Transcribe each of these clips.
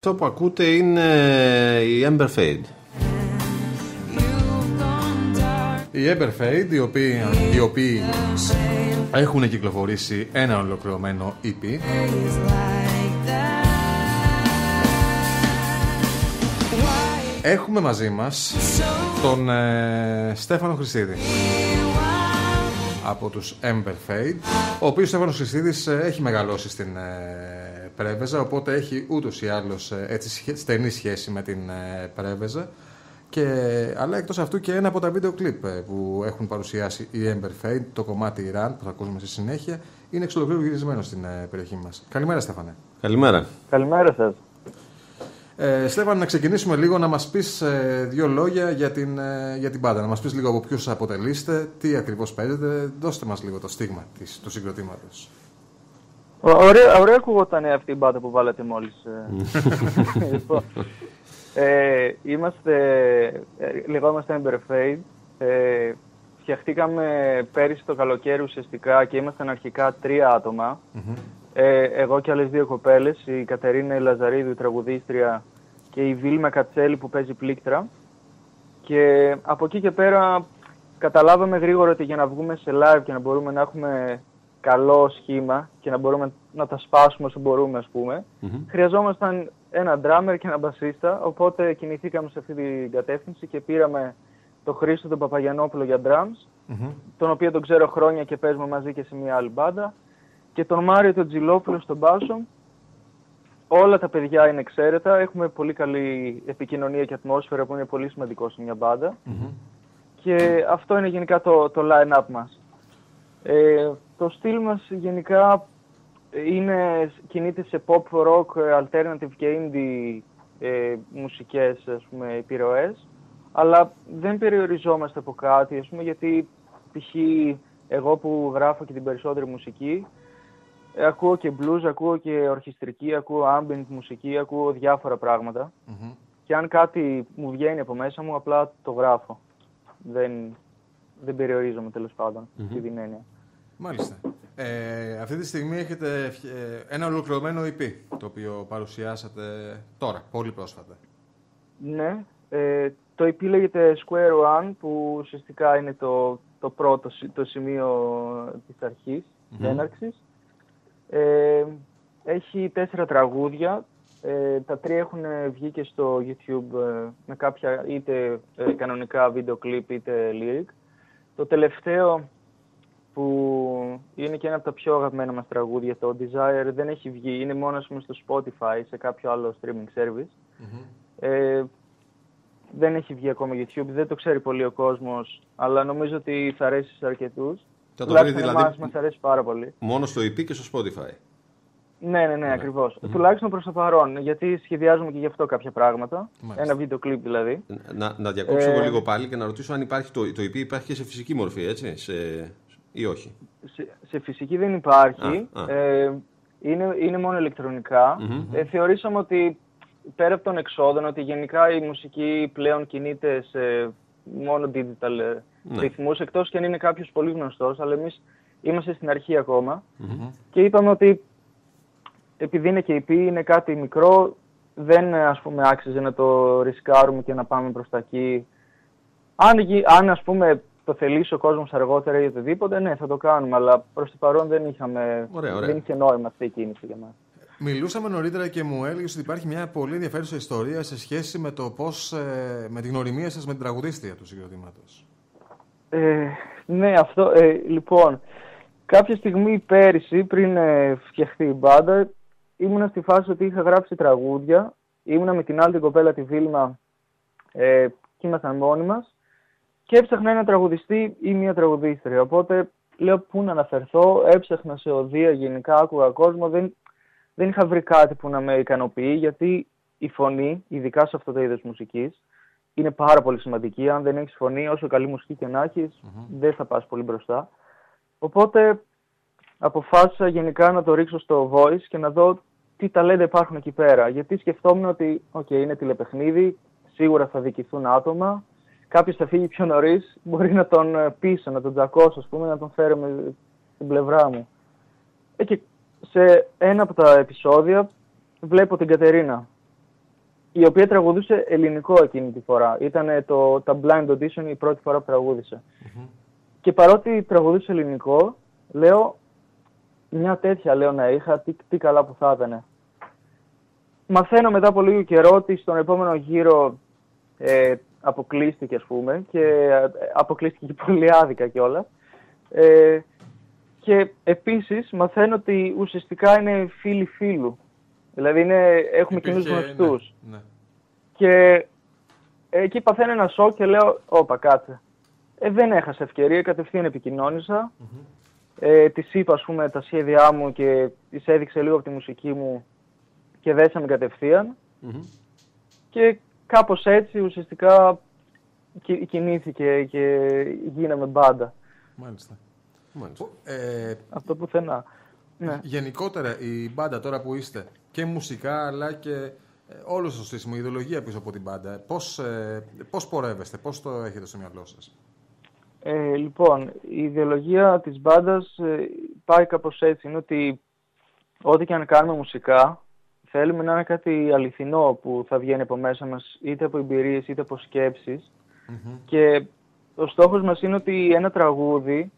Αυτό που ακούτε είναι η Ember Fade. Οι Ember Fade, οι οποίοι, οι οποίοι έχουν κυκλοφορήσει ένα ολοκληρωμένο EP. Έχουμε μαζί μας τον ε, Στέφανο Χριστίδη από τους Ember Fade ο οποίος Στέφανος Χριστίδης ε, έχει μεγαλώσει στην ε, Πρέβεζα οπότε έχει ούτως ή άλλως ε, έτσι, στενή σχέση με την ε, Πρέβεζα και, αλλά εκτός αυτού και ένα από τα βίντεο κλιπ ε, που έχουν παρουσιάσει οι Ember Fade το κομμάτι Iran που θα ακούσουμε στη συνέχεια είναι εξ ολοκλήρου γυρισμένο στην ε, περιοχή μας. Καλημέρα Στέφανε. Καλημέρα. Καλημέρα σας. Ε, Στέφαν, να ξεκινήσουμε λίγο να μας πεις ε, δύο λόγια για την, ε, για την μπάντα. Να μας πεις λίγο από ποιους αποτελείστε, τι ακριβώς παίζετε. Δώστε μας λίγο το στίγμα της, του συγκροτήματος. Ω- Ωραία, ωραία ακούγονταν αυτή η μπάντα που βάλατε μόλις. ε. λοιπόν, ε, είμαστε, ε, λεγόμαστε Ember Fade. Ε, φτιαχτήκαμε πέρυσι το καλοκαίρι ουσιαστικά και ήμασταν αρχικά τρία άτομα. Ε, εγώ και άλλες δύο κοπέλες, η Κατερίνα η Λαζαρίδου, η τραγουδίστρια και η Βίλμα Κατσέλη που παίζει πλήκτρα. Και από εκεί και πέρα καταλάβαμε γρήγορα ότι για να βγούμε σε live και να μπορούμε να έχουμε καλό σχήμα και να μπορούμε να τα σπάσουμε όσο μπορούμε ας πούμε, χρειαζόμασταν ένα drummer και ένα μπασίστα, οπότε κινηθήκαμε σε αυτή την κατεύθυνση και πήραμε τον Χρήστο τον Παπαγιανόπουλο για drums, τον οποίο τον ξέρω χρόνια και παίζουμε μαζί και σε μια άλλη μπάντα, και τον Μάριο τον Τζιλόπουλο στον μπάσο. Όλα τα παιδιά είναι εξαίρετα, έχουμε πολύ καλή επικοινωνία και ατμόσφαιρα που είναι πολύ σημαντικό σε μια μπάντα. Και αυτό είναι γενικά το, το line-up μας. Ε, το στυλ μας γενικά είναι, κινείται σε pop, rock, alternative και indie ε, μουσικές ας πούμε, επιρροές, αλλά δεν περιοριζόμαστε από κάτι, ας πούμε, γιατί π.χ. εγώ που γράφω και την περισσότερη μουσική, ε, ακούω και blues, ακούω και ορχιστρική, ακούω ambient μουσική, ακούω διάφορα πράγματα. Και αν κάτι μου βγαίνει από μέσα μου, απλά το γράφω. Δεν, δεν περιορίζομαι τέλος πάντων, αυτή την έννοια. Μάλιστα. Ε, αυτή τη στιγμή έχετε ε, ένα ολοκληρωμένο EP, το οποίο παρουσιάσατε τώρα, πολύ πρόσφατα. Ναι, ε, το EP λέγεται Square One, που ουσιαστικά είναι το, το πρώτο σι- το σημείο της αρχής, της έναρξης. Ε, έχει τέσσερα τραγούδια. Ε, τα τρία έχουν βγει και στο YouTube ε, με κάποια είτε ε, κανονικά βίντεο κλιπ είτε lyric. Το τελευταίο που είναι και ένα από τα πιο αγαπημένα μας τραγούδια, το Desire, δεν έχει βγει. Είναι μόνο ας πούμε, στο Spotify, σε κάποιο άλλο streaming service. Ε, δεν έχει βγει ακόμα YouTube, δεν το ξέρει πολύ ο κόσμος, αλλά νομίζω ότι θα αρέσει σε αρκετούς. Θα το βρει Τουλάχιστον δηλαδή εμάς μας αρέσει πάρα πολύ. μόνο στο EP και στο Spotify. Ναι, ναι, ναι, ακριβώς. Τουλάχιστον προς το παρόν, γιατί σχεδιάζουμε και γι' αυτό κάποια πράγματα. Μάλιστα. Ένα βίντεο κλιπ δηλαδή. Να, να διακόψω Ε, εγώ λίγο πάλι και να ρωτήσω αν υπάρχει το, το EP υπάρχει και σε φυσική μορφή, έτσι, σε, ή όχι. Σε, σε φυσική δεν υπάρχει. Α, α. Ε, είναι, είναι μόνο ηλεκτρονικά. Ε, θεωρήσαμε ότι πέρα από τον εξόδων, ότι γενικά η μουσική πλέον κινείται σε μόνο digital ε, Ναι. ρυθμούς, εκτός και αν είναι κάποιος πολύ γνωστός, αλλά εμείς είμαστε στην αρχή ακόμα. Και είπαμε ότι επειδή είναι και EP, είναι κάτι μικρό, δεν ας πούμε άξιζε να το ρισκάρουμε και να πάμε προς τα εκεί. Αν, γι- αν ας πούμε το θελήσει ο κόσμος αργότερα ή οτιδήποτε, ναι θα το κάνουμε, αλλά προς το παρόν δεν είχαμε, Ωραία, ωραία. δεν είχε νόημα αυτή η κίνηση για μας. Μιλούσαμε νωρίτερα και μου έλεγες ότι υπάρχει μια πολύ ενδιαφέρουσα ιστορία σε σχέση με το πώς, ε, με την γνωριμία σας με την τραγουδίστρια του συγκροτήματος. Ε, ναι, αυτό. Ε, λοιπόν, κάποια στιγμή πέρυσι, πριν ε, φτιαχτεί η μπάντα, ήμουνα στη φάση ότι είχα γράψει τραγούδια. Ήμουνα με την άλλη την κοπέλα, τη Βίλμα, ε, και ήμασταν μόνοι μας. Και έψαχνα ένα τραγουδιστή ή μία τραγουδίστρια. Οπότε λέω πού να αναφερθώ, έψαχνα σε οδεία γενικά, άκουγα κόσμο, δεν, δεν είχα βρει κάτι που να με ικανοποιεί, γιατί η φωνή, ειδικά σε αυτό το είδος μουσικής, είναι πάρα πολύ σημαντική. Αν δεν έχεις φωνή, όσο καλή μουσική και να έχεις, δεν θα πας πολύ μπροστά. Οπότε αποφάσισα γενικά να το ρίξω στο voice και να δω τι ταλέντα υπάρχουν εκεί πέρα. Γιατί σκεφτόμουν ότι, οκ, είναι τηλεπαιχνίδι, σίγουρα θα αδικηθούν άτομα, κάποιος θα φύγει πιο νωρίς, μπορεί να τον ε, πείσω, να τον τσακώσω, ας πούμε, να τον φέρω με στην πλευρά μου. Ε, και σε ένα από τα επεισόδια βλέπω την Κατερίνα. Η οποία τραγουδούσε ελληνικό εκείνη τη φορά. Ήταν το, τα blind audition η πρώτη φορά που τραγούδισε. Και παρότι τραγουδούσε ελληνικό, λέω, μια τέτοια λέω να είχα, τι, τι καλά που θα ήταν. Μαθαίνω μετά από λίγο καιρό ότι στον επόμενο γύρο ε, αποκλείστηκε, ας πούμε, και ε, αποκλείστηκε και πολύ άδικα κιόλας. Ε, και επίσης μαθαίνω ότι ουσιαστικά είναι φίλοι φίλου. Δηλαδή είναι, έχουμε κοινούς γνωστούς. Ναι, ναι. Και εκεί παθαίνω ένα σοκ και λέω, όπα κάτσε. Ε, δεν έχασα ευκαιρία, κατευθείαν επικοινώνησα. Mm-hmm. Ε, της είπα, ας πούμε, τα σχέδιά μου και της έδειξε λίγο από τη μουσική μου και δέσαμε κατευθείαν. Και κάπως έτσι ουσιαστικά κινήθηκε και γίναμε μπάντα. Μάλιστα. Ε, Αυτό πουθενά. Ναι. Γενικότερα η μπάντα τώρα που είστε και μουσικά αλλά και ε, όλο το σύστημα, η ιδεολογία πίσω από την μπάντα, πώς, ε, πώς πορεύεστε, πώς το έχετε στο μυαλό σας; Ε, λοιπόν, η ιδεολογία της μπάντας ε, πάει κάπως έτσι, είναι ότι ό,τι και αν κάνουμε μουσικά, θέλουμε να είναι κάτι αληθινό που θα βγαίνει από μέσα μας, είτε από εμπειρίες είτε από σκεψεις Και ο στόχος μας είναι ότι ένα τραγούδι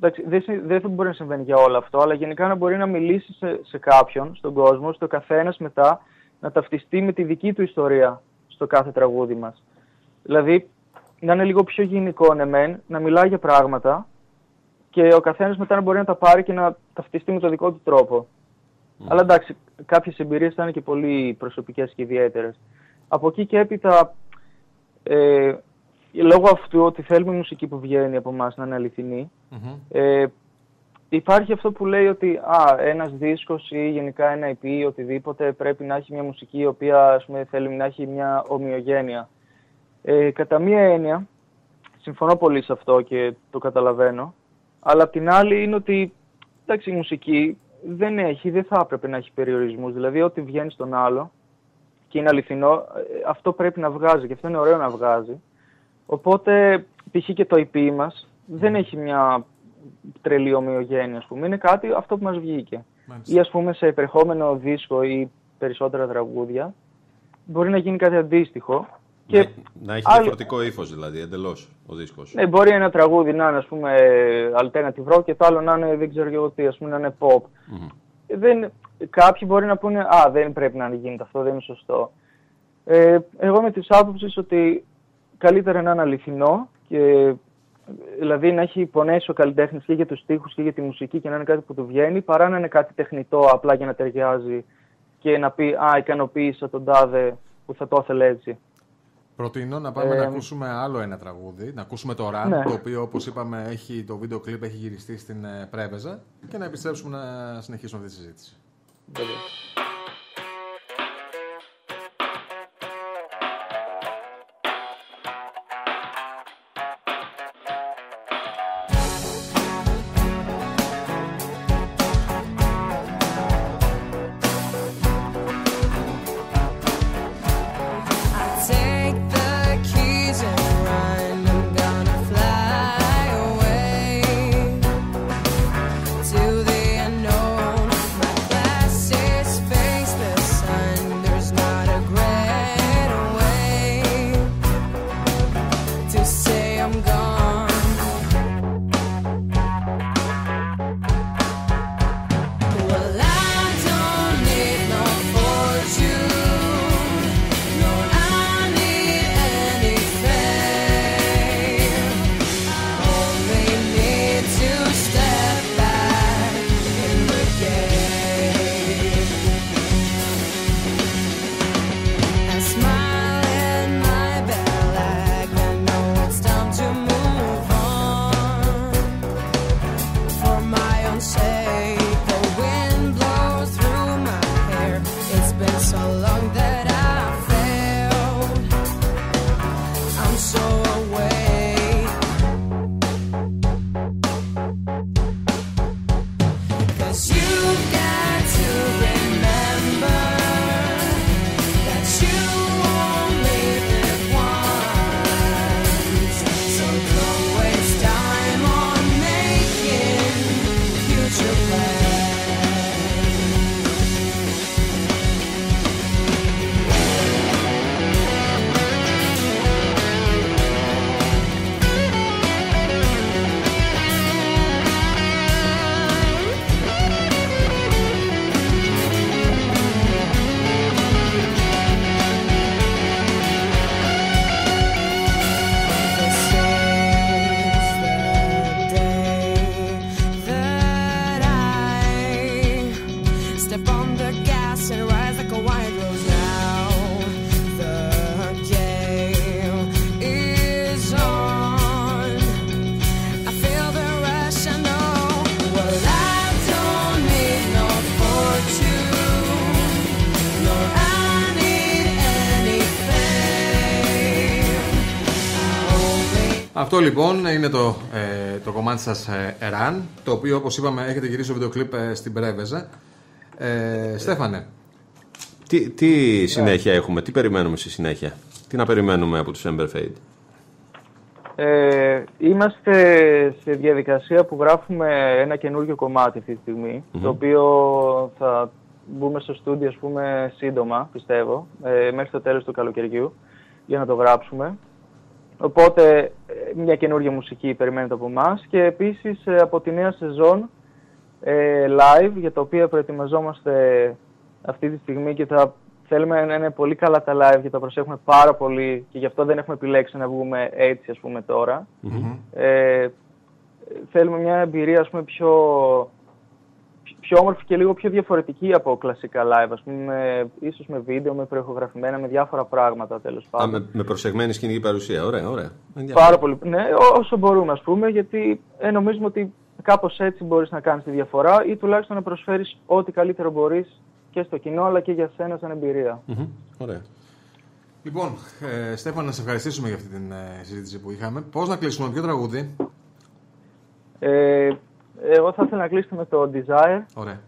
εντάξει, δεν, δεν μπορεί να συμβαίνει για όλο αυτό, αλλά γενικά να μπορεί να μιλήσει σε, σε κάποιον, στον κόσμο, στο καθένας μετά να ταυτιστεί με τη δική του ιστορία στο κάθε τραγούδι μας. Δηλαδή, να είναι λίγο πιο γενικό, ναι, μεν, να μιλάει για πράγματα και ο καθένας μετά να μπορεί να τα πάρει και να ταυτιστεί με το δικό του τρόπο. Αλλά εντάξει, κάποιες εμπειρίες θα είναι και πολύ προσωπικές και ιδιαίτερες. Από εκεί και έπειτα, ε, λόγω αυτού ότι θέλουμε η μουσική που βγαίνει από εμάς να είναι αληθινή, ε, υπάρχει αυτό που λέει ότι α, ένας δίσκος ή γενικά ένα EP ή οτιδήποτε πρέπει να έχει μια μουσική η οποία ας πούμε, θέλει να έχει μια ομοιογένεια. Ε, κατά μία έννοια, συμφωνώ πολύ σε αυτό και το καταλαβαίνω, αλλά απ' την άλλη είναι ότι εντάξει, η μουσική δεν έχει, δεν θα έπρεπε να έχει περιορισμούς. Δηλαδή, ό,τι βγαίνει στον άλλο και είναι αληθινό, ε, αυτό πρέπει να βγάζει και αυτό είναι ωραίο να βγάζει. Οπότε, π.χ. και το EP μας δεν έχει μια τρελή ομοιογένεια, ας πούμε. Είναι κάτι αυτό που μας βγήκε. Ή ας πούμε σε επερχόμενο δίσκο ή περισσότερα τραγούδια, μπορεί να γίνει κάτι αντίστοιχο. Και να, να έχει άλλη... διαφορετικό ύφος δηλαδή, εντελώς ο δίσκος. Ναι, μπορεί ένα τραγούδι να είναι ας πούμε alternative rock και το άλλο να είναι δεν ξέρω εγώ τι, ας πούμε να είναι pop. Mm-hmm. Δεν, κάποιοι μπορεί να πούνε Α, δεν πρέπει να γίνεται αυτό, δεν είναι σωστό. Ε, εγώ με της άποψης ότι καλύτερα να είναι αληθινό και δηλαδή να έχει πονέσει ο καλλιτέχνης και για τους στίχους και για τη μουσική και να είναι κάτι που του βγαίνει, παρά να είναι κάτι τεχνητό απλά για να ταιριάζει και να πει Α, ικανοποίησα τον τάδε που θα το ήθελε έτσι. Προτείνω να πάμε να ακούσουμε άλλο ένα τραγούδι, να ακούσουμε το Run, ναι. το οποίο όπως είπαμε έχει, το βίντεο κλιπ έχει γυριστεί στην ε, Πρέβεζα και να επιστρέψουμε να συνεχίσουμε αυτή τη συζήτηση. space Αυτό λοιπόν είναι το, ε, το κομμάτι σας ε, Run, το οποίο όπως είπαμε έχετε γυρίσει το βίντεο κλιπ ε, στην Πρέβεζα. Ε, Στέφανε, Τι, τι συνέχεια έχουμε, τι περιμένουμε στη συνέχεια; Τι να περιμένουμε από τους Ember Fade; Ε, είμαστε σε διαδικασία που γράφουμε ένα καινούργιο κομμάτι αυτή τη στιγμη το οποίο θα μπούμε στο στούντιο ας πούμε σύντομα, πιστεύω, ε, μέχρι το τέλος του καλοκαιριού, για να το γράψουμε. Οπότε ε, μια καινούργια μουσική περιμένετε από εμάς και επίσης ε, από τη νέα σεζόν ε, live για τα οποία προετοιμαζόμαστε αυτή τη στιγμή και θα θέλουμε να είναι πολύ καλά τα live και τα προσέχουμε πάρα πολύ και γι' αυτό δεν έχουμε επιλέξει να βγούμε έτσι ας πούμε τώρα. Ε, θέλουμε μια εμπειρία ας πούμε πιο, πιο όμορφη και λίγο πιο διαφορετική από κλασικά live, ας πούμε, με- ίσως με βίντεο, με προεχογραφημένα, με διάφορα πράγματα τέλος Α, πάντων. με, με προσεγμένη σκηνική παρουσία. Ωραία, ωραία. Ενδιαφέρον. Πάρα πολύ. Ναι, ό- όσο μπορούμε, ας πούμε, γιατί ε, νομίζουμε ότι κάπως έτσι μπορείς να κάνεις τη διαφορά ή τουλάχιστον να προσφέρεις ό,τι καλύτερο μπορείς και στο κοινό, αλλά και για σένα σαν εμπειρία. Μμμ, Ωραία. λοιπόν, ε, Στέφανε να σε ευχαριστήσουμε για αυτή την ε, συζήτηση που είχαμε. Πώς να κλείσουμε, ποιο τραγούδι; Ε, εγώ θα ήθελα να κλείσω με το Desire Ωραία.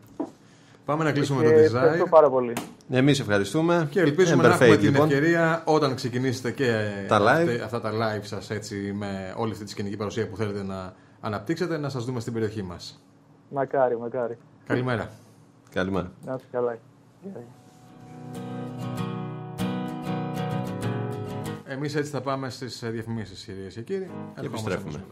Πάμε να κλείσουμε και με το ευχαριστώ design πάρα πολύ. Εμείς ευχαριστούμε. και ελπίζουμε Ember να έχουμε Fade, την λοιπόν. ευκαιρία όταν ξεκινήσετε και Τα live. αυτε- αυτά τα live σας έτσι με όλη αυτή τη σκηνική παρουσία που θέλετε να αναπτύξετε να σας δούμε στην περιοχή μας. Μακάρι, μακάρι. Καλημέρα. Καλημέρα. Να είστε καλά. Γεια. Εμείς έτσι θα πάμε στις ε, διαφημίσεις κυρίες και κύριοι. Και επιστρέφουμε.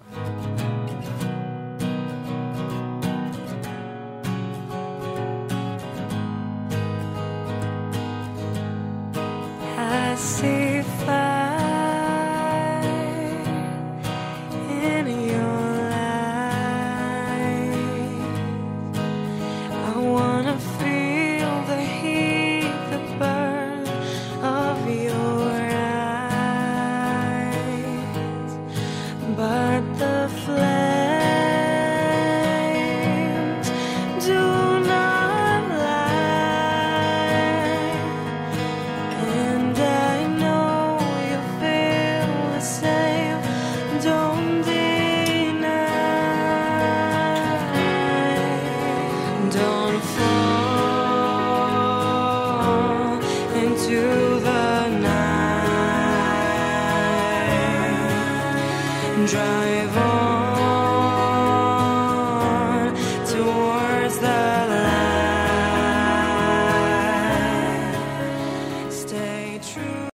Wanna